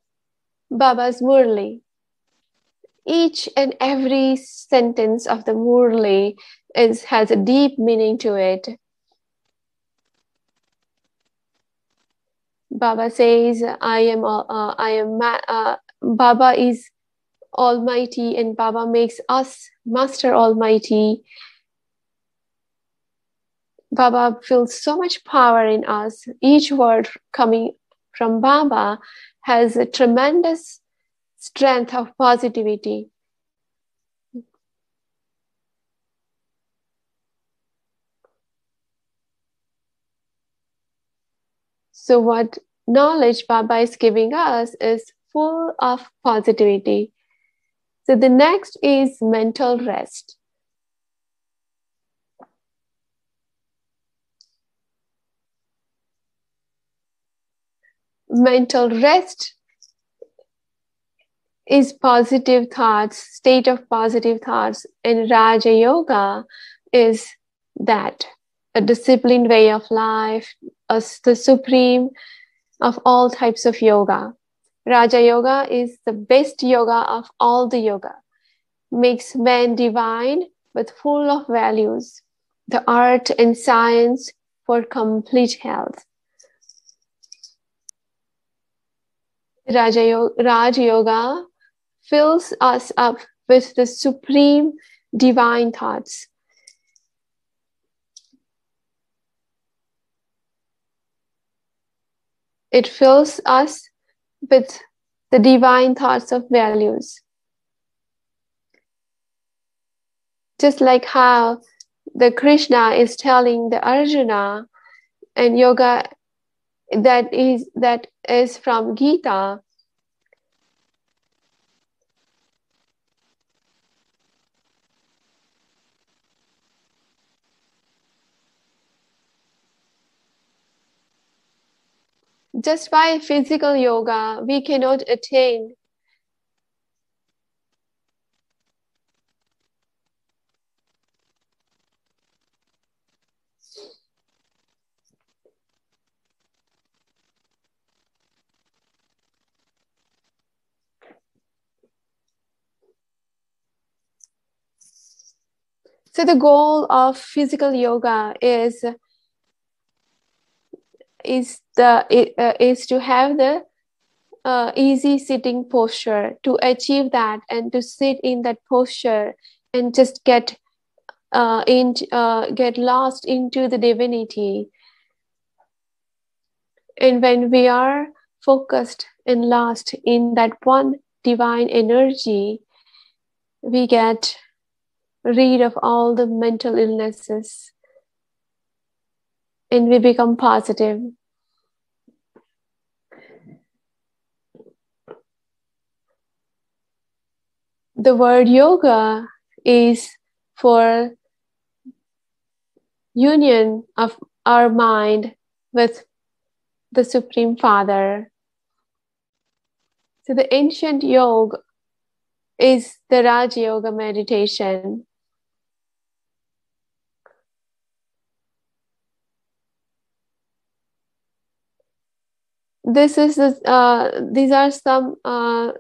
Baba's Murli. Each and every sentence of the Murli is, has a deep meaning to it. Baba says, "I am, uh, I am, uh, Baba is Almighty, and Baba makes us Master Almighty. Baba feels so much power in us. Each word coming from Baba has a tremendous strength of positivity. So, what knowledge Baba is giving us is full of positivity. So the next is mental rest. Mental rest is positive thoughts, state of positive thoughts, and Raja Yoga is that a disciplined way of life, as the supreme of all types of yoga. Raja Yoga is the best yoga of all the yoga, makes man divine but full of values, the art and science for complete health. Raja Yoga, Raj Yoga fills us up with the supreme divine thoughts. It fills us with the divine thoughts of values. Just like how the Krishna is telling the Arjuna and yoga that is that is from Gita. just by physical yoga, we cannot attain So the goal of physical yoga is is the uh, is to have the uh, easy sitting posture to achieve that and to sit in that posture and just get uh, in uh, get lost into the divinity. And when we are focused and lost in that one divine energy we get rid of all the mental illnesses and we become positive. The word yoga is for union of our mind with the Supreme Father. So the ancient yoga is the Raj Yoga meditation. This is uh, these are some uh,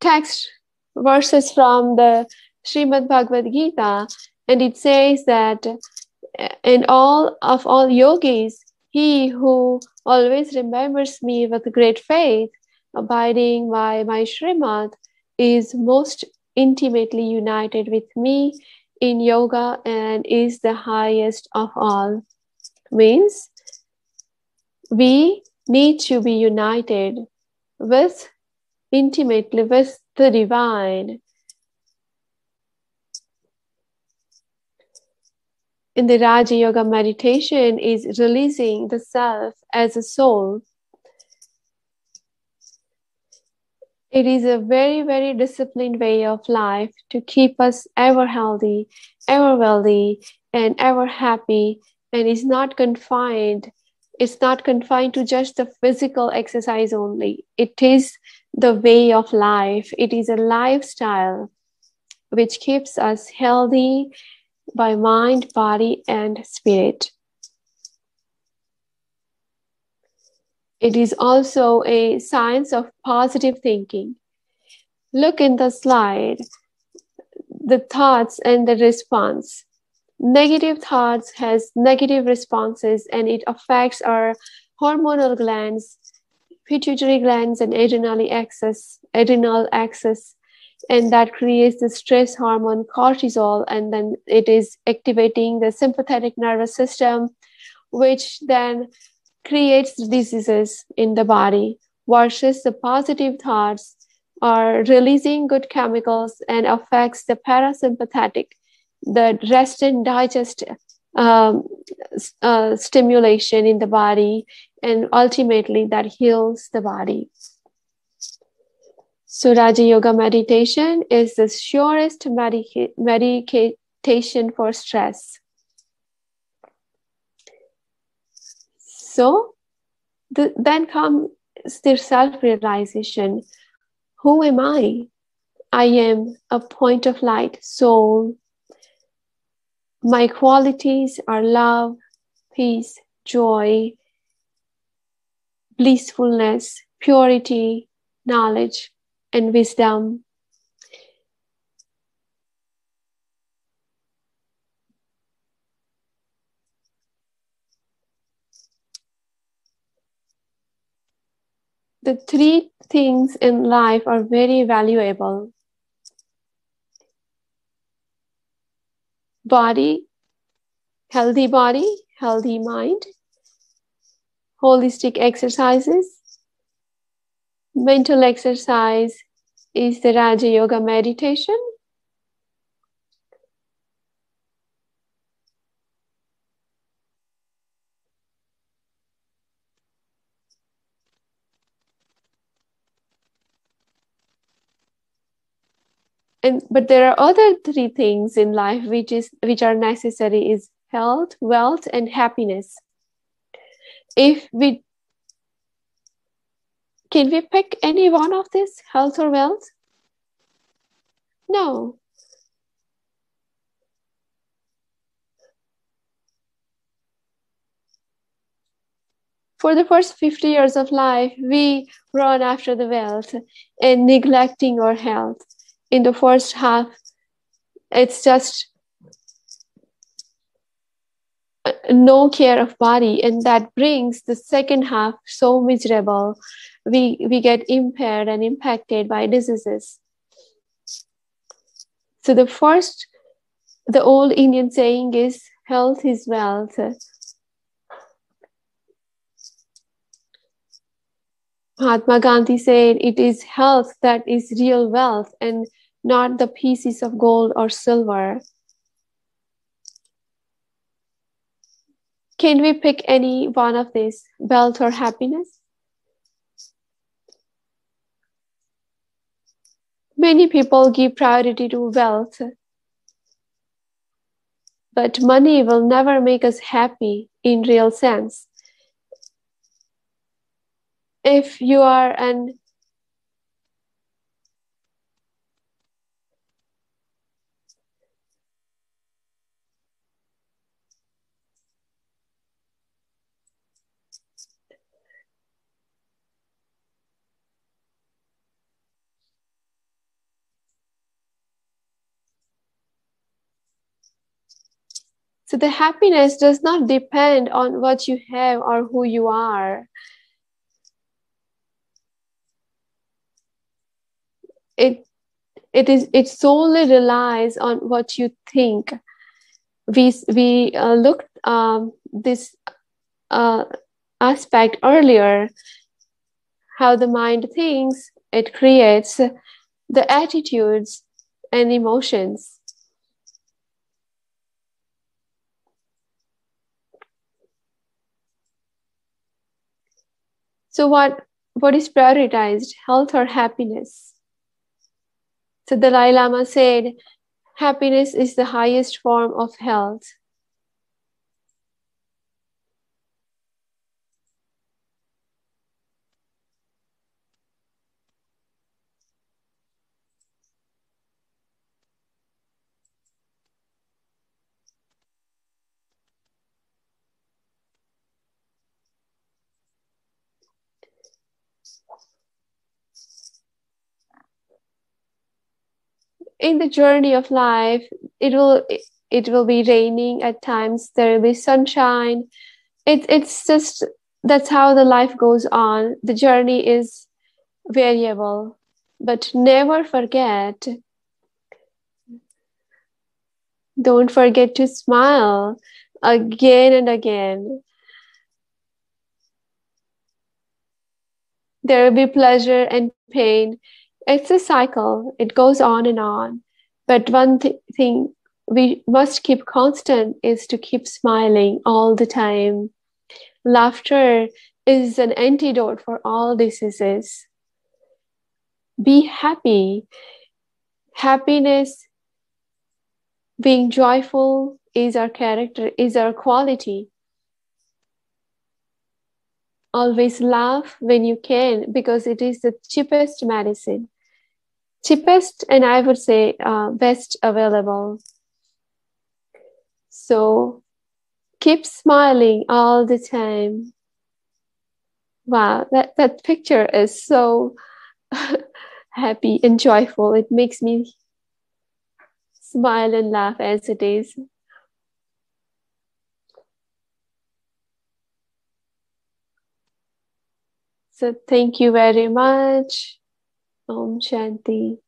text verses from the Srimad Bhagavad Gita, and it says that uh, in all of all yogis, he who always remembers me with great faith, abiding by my Srimad, is most intimately united with me in yoga and is the highest of all. Means we need to be united with intimately with the divine. In the Raja Yoga meditation is releasing the self as a soul. It is a very, very disciplined way of life to keep us ever healthy, ever wealthy, and ever happy, and is not confined. It's not confined to just the physical exercise only. It is the way of life. It is a lifestyle which keeps us healthy by mind, body, and spirit. It is also a science of positive thinking. Look in the slide, the thoughts and the response. Negative thoughts has negative responses and it affects our hormonal glands, pituitary glands and adrenal axis, adrenal axis, and that creates the stress hormone cortisol, and then it is activating the sympathetic nervous system, which then creates diseases in the body. Versus the positive thoughts are releasing good chemicals and affects the parasympathetic, the rest and digest um, uh, stimulation in the body, and ultimately that heals the body. So Raja Yoga meditation is the surest medica- medication for stress. So the, then comes their self-realization. Who am I? I am a point of light, soul. My qualities are love, peace, joy, blissfulness, purity, knowledge, and wisdom. The three things in life are very valuable body, healthy body, healthy mind, holistic exercises, mental exercise is the Raja Yoga meditation. And but there are other three things in life which is which are necessary is health, wealth, and happiness. If we can we pick any one of this health or wealth? No. For the first 50 years of life, we run after the wealth and neglecting our health. In the first half, it's just no care of body and that brings the second half so miserable. We we get impaired and impacted by diseases. So the first the old indian saying is health is wealth. Mahatma gandhi said it is health that is real wealth and not the pieces of gold or silver Can we pick any one of these, wealth or happiness? Many people give priority to wealth, but money will never make us happy in real sense. If you are an So the happiness does not depend on what you have or who you are. It it is it solely relies on what you think. We we uh, looked um, this uh, aspect earlier, how the mind thinks, it creates the attitudes and emotions. So what what is prioritized, health or happiness? So the Dalai Lama said, happiness is the highest form of health. In the journey of life it will it will be raining at times there will be sunshine. It, it's just that's how the life goes on. The journey is variable but never forget don't forget to smile again and again. There will be pleasure and pain it's a cycle. It goes on and on. But one th- thing we must keep constant is to keep smiling all the time. Laughter is an antidote for all diseases. Be happy. Happiness being joyful is our character is our quality. Always laugh when you can because it is the cheapest medicine cheapest and I would say uh, best available. So keep smiling all the time. Wow, that, that picture is so happy and joyful. It makes me smile and laugh as it is. So thank you very much. Om Shanti.